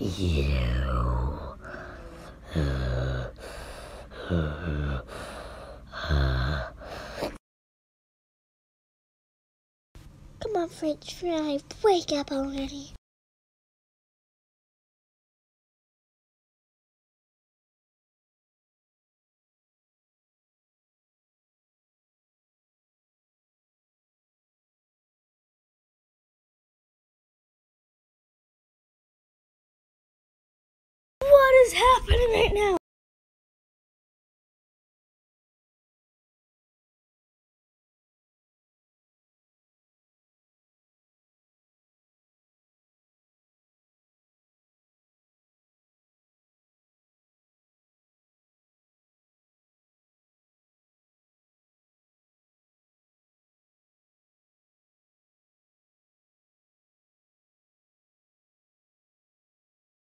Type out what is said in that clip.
You. Come on, French fry, wake up already. Is happening right now?